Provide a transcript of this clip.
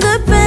the best.